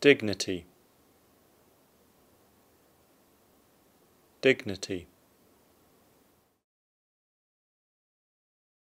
dignity. Dignity.